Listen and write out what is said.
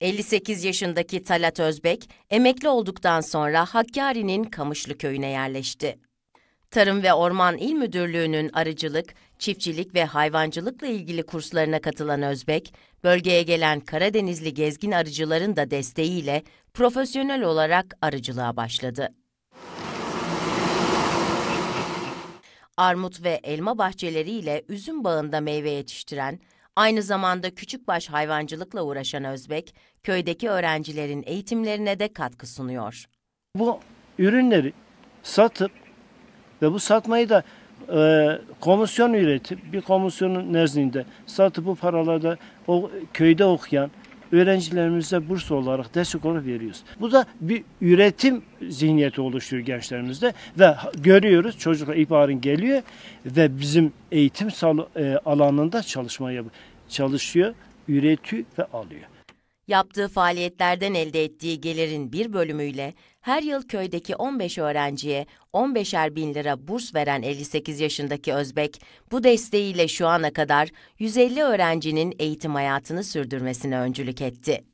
58 yaşındaki Talat Özbek, emekli olduktan sonra Hakkari'nin Kamışlı köyüne yerleşti. Tarım ve Orman İl Müdürlüğü'nün arıcılık, çiftçilik ve hayvancılıkla ilgili kurslarına katılan Özbek, bölgeye gelen Karadenizli gezgin arıcıların da desteğiyle profesyonel olarak arıcılığa başladı. Armut ve elma bahçeleriyle üzüm bağında meyve yetiştiren, aynı zamanda küçükbaş hayvancılıkla uğraşan Özbek, köydeki öğrencilerin eğitimlerine de katkı sunuyor. Bu ürünleri satıp ve bu satmayı da e, komisyon üretip bir komisyonun nezdinde satıp bu paraları da o köyde okuyan öğrencilerimize burs olarak destek olarak veriyoruz. Bu da bir üretim zihniyeti oluşturuyor gençlerimizde ve görüyoruz çocuklar ihbarın geliyor ve bizim eğitim e, alanında çalışma yapıyor. Çalışıyor, üretiyor ve alıyor. Yaptığı faaliyetlerden elde ettiği gelirin bir bölümüyle her yıl köydeki 15 öğrenciye 15'er bin lira burs veren 58 yaşındaki Özbek, bu desteğiyle şu ana kadar 150 öğrencinin eğitim hayatını sürdürmesine öncülük etti.